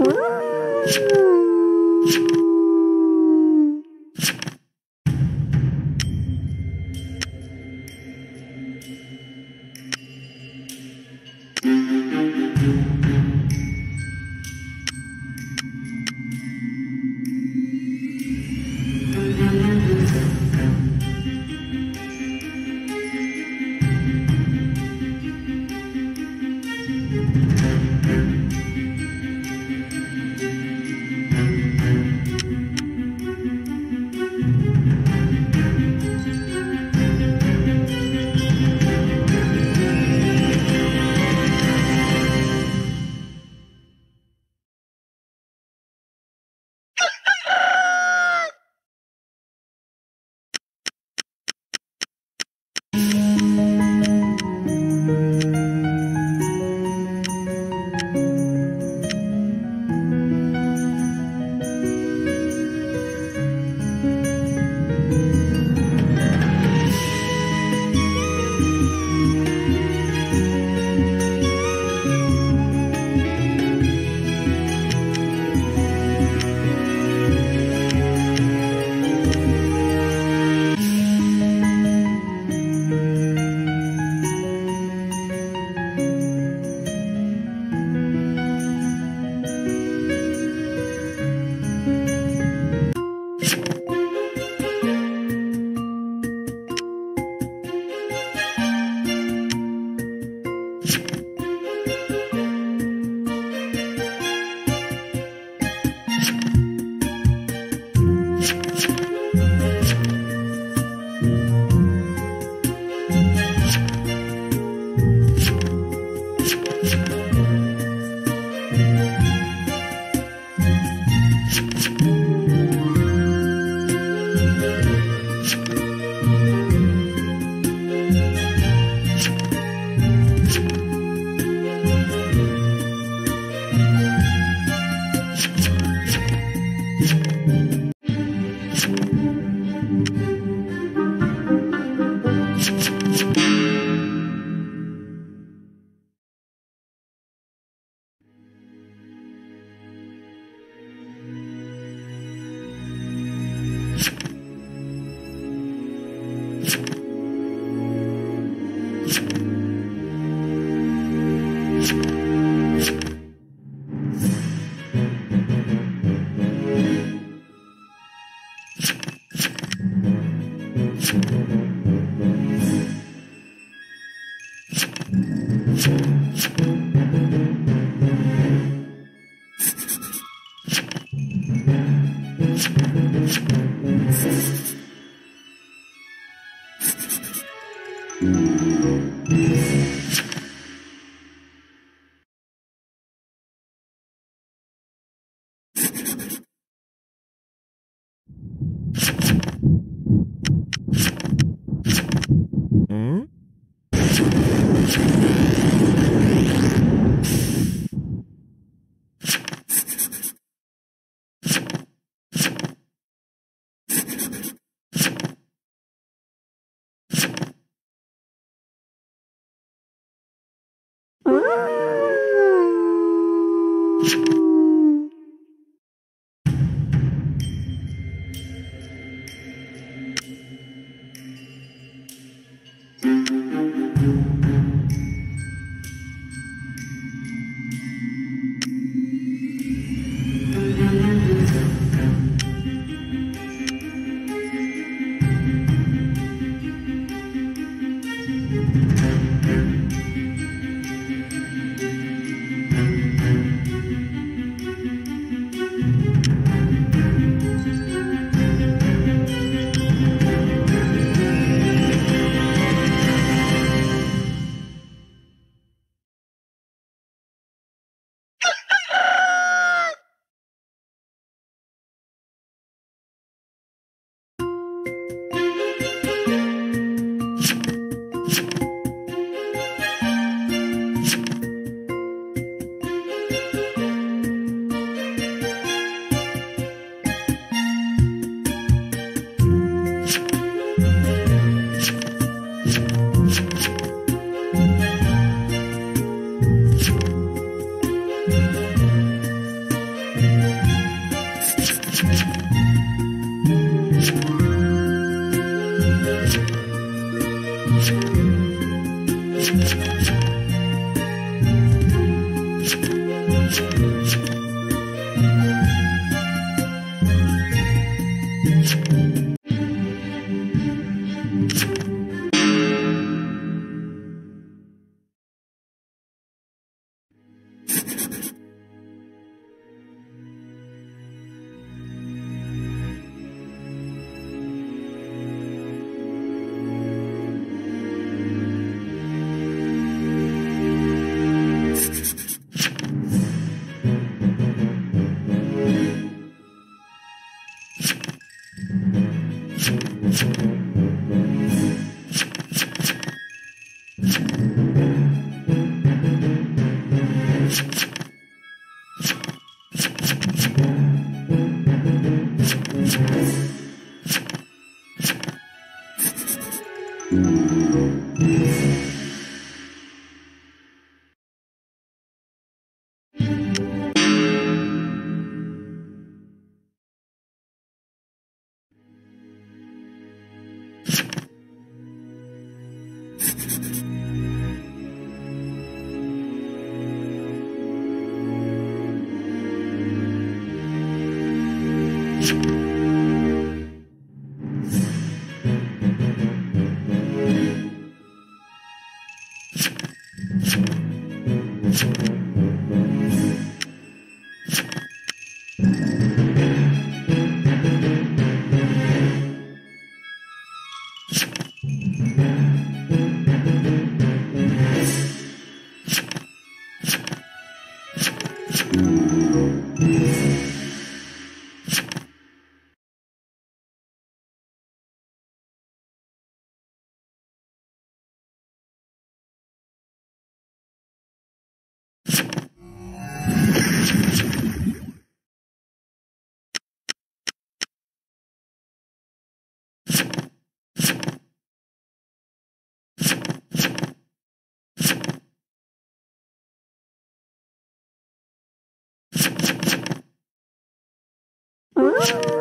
Woo! Thank you. Woo!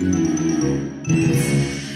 Música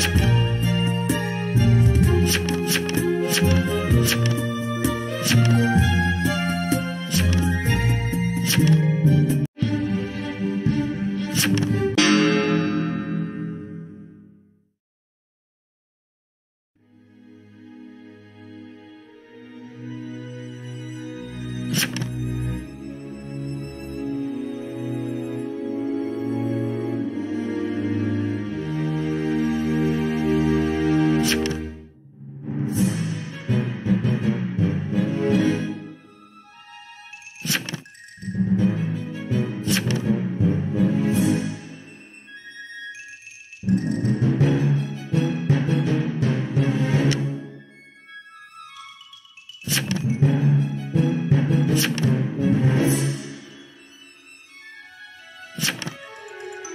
Thank you.